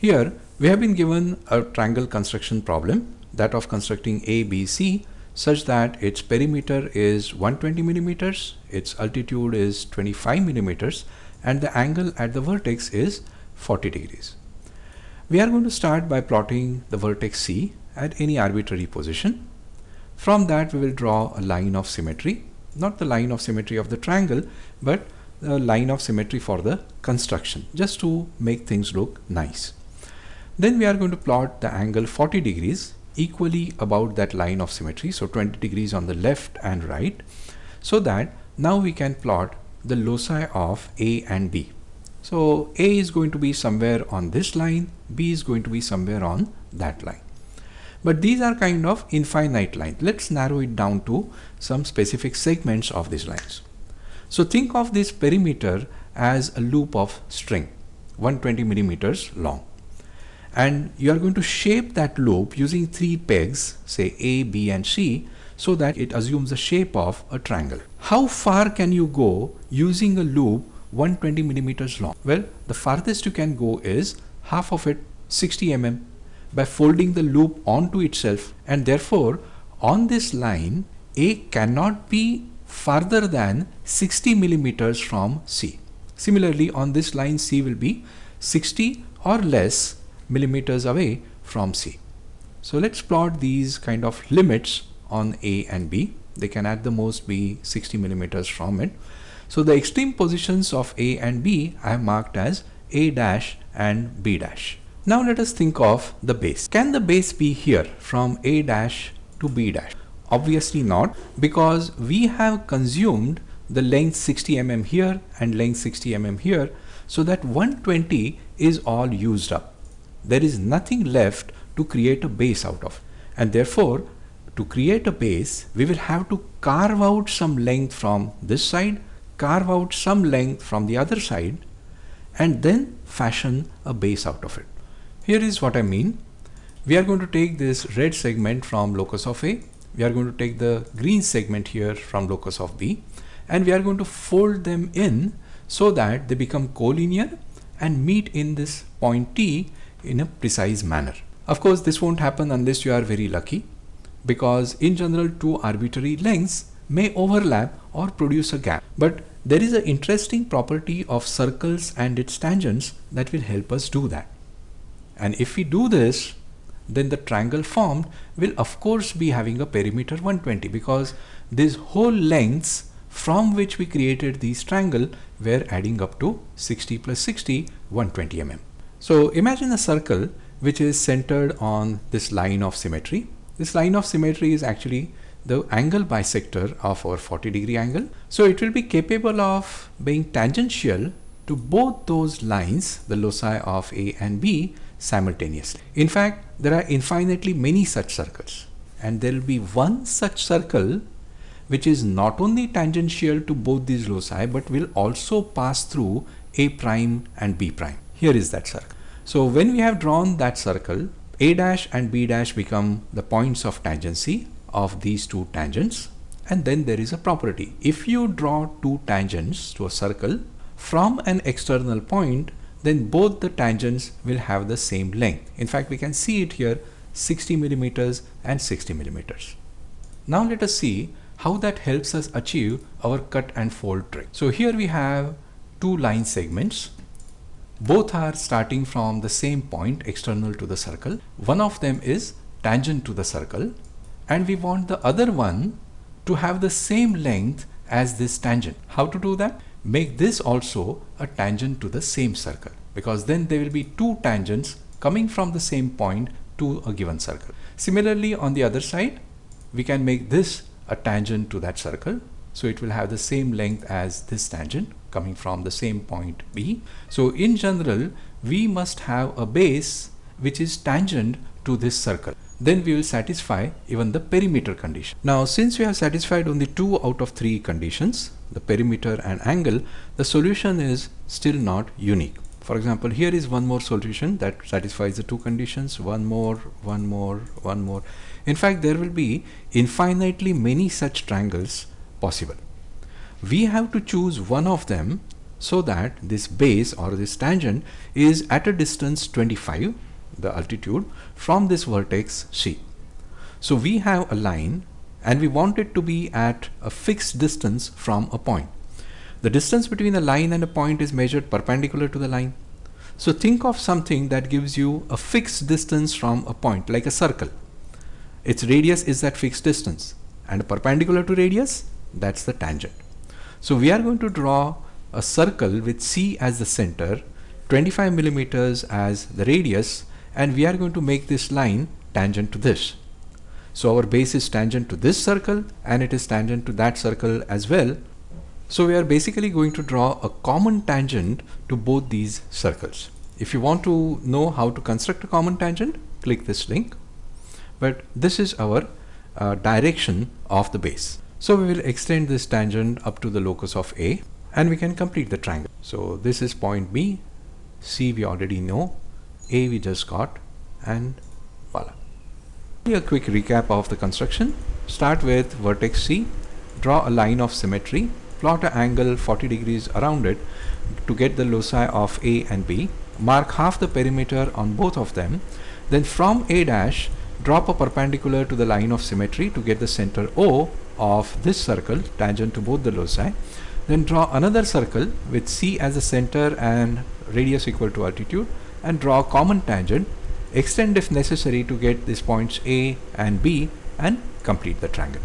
Here we have been given a triangle construction problem that of constructing ABC such that its perimeter is 120 millimeters, its altitude is 25 millimeters and the angle at the vertex is 40 degrees. We are going to start by plotting the vertex C at any arbitrary position. From that we will draw a line of symmetry, not the line of symmetry of the triangle but the line of symmetry for the construction just to make things look nice. Then we are going to plot the angle 40 degrees equally about that line of symmetry so 20 degrees on the left and right so that now we can plot the loci of A and B. So A is going to be somewhere on this line, B is going to be somewhere on that line. But these are kind of infinite lines. Let's narrow it down to some specific segments of these lines. So think of this perimeter as a loop of string 120 millimeters long and you are going to shape that loop using three pegs say A, B and C so that it assumes the shape of a triangle. How far can you go using a loop 120 millimeters long? Well, the farthest you can go is half of it 60 mm by folding the loop onto itself and therefore on this line A cannot be farther than 60 millimeters from C. Similarly on this line C will be 60 or less millimeters away from C. So let's plot these kind of limits on A and B. They can at the most be 60 millimeters from it. So the extreme positions of A and B I have marked as A dash and B dash. Now let us think of the base. Can the base be here from A dash to B dash? Obviously not because we have consumed the length 60 mm here and length 60 mm here so that 120 is all used up there is nothing left to create a base out of. And therefore, to create a base, we will have to carve out some length from this side, carve out some length from the other side, and then fashion a base out of it. Here is what I mean. We are going to take this red segment from locus of A, we are going to take the green segment here from locus of B, and we are going to fold them in so that they become collinear and meet in this point T in a precise manner. Of course, this won't happen unless you are very lucky because in general two arbitrary lengths may overlap or produce a gap. But there is an interesting property of circles and its tangents that will help us do that. And if we do this, then the triangle formed will of course be having a perimeter 120 because these whole lengths from which we created these triangle were adding up to 60 plus 60 120 mm. So imagine a circle which is centered on this line of symmetry. This line of symmetry is actually the angle bisector of our 40 degree angle. So it will be capable of being tangential to both those lines, the loci of A and B simultaneously. In fact, there are infinitely many such circles and there will be one such circle which is not only tangential to both these loci but will also pass through A prime and B prime. Here is that circle. So when we have drawn that circle, A dash and B dash become the points of tangency of these two tangents. And then there is a property. If you draw two tangents to a circle from an external point, then both the tangents will have the same length. In fact, we can see it here 60 millimeters and 60 millimeters. Now let us see how that helps us achieve our cut and fold trick. So here we have two line segments both are starting from the same point external to the circle. One of them is tangent to the circle and we want the other one to have the same length as this tangent. How to do that? Make this also a tangent to the same circle because then there will be two tangents coming from the same point to a given circle. Similarly on the other side we can make this a tangent to that circle so it will have the same length as this tangent coming from the same point B. So in general, we must have a base which is tangent to this circle. Then we will satisfy even the perimeter condition. Now since we have satisfied only two out of three conditions, the perimeter and angle, the solution is still not unique. For example, here is one more solution that satisfies the two conditions, one more, one more, one more. In fact, there will be infinitely many such triangles possible we have to choose one of them so that this base or this tangent is at a distance 25 the altitude from this vertex C. So we have a line and we want it to be at a fixed distance from a point. The distance between a line and a point is measured perpendicular to the line. So think of something that gives you a fixed distance from a point like a circle. Its radius is that fixed distance and perpendicular to radius that's the tangent. So we are going to draw a circle with C as the center 25 millimeters as the radius and we are going to make this line tangent to this. So our base is tangent to this circle and it is tangent to that circle as well. So we are basically going to draw a common tangent to both these circles. If you want to know how to construct a common tangent, click this link. But this is our uh, direction of the base. So we will extend this tangent up to the locus of A and we can complete the triangle. So this is point B, C we already know, A we just got and voila. A quick recap of the construction. Start with vertex C, draw a line of symmetry, plot an angle 40 degrees around it to get the loci of A and B, mark half the perimeter on both of them, then from A dash drop a perpendicular to the line of symmetry to get the center O of this circle tangent to both the loci, then draw another circle with C as the center and radius equal to altitude and draw a common tangent extend if necessary to get these points A and B and complete the triangle.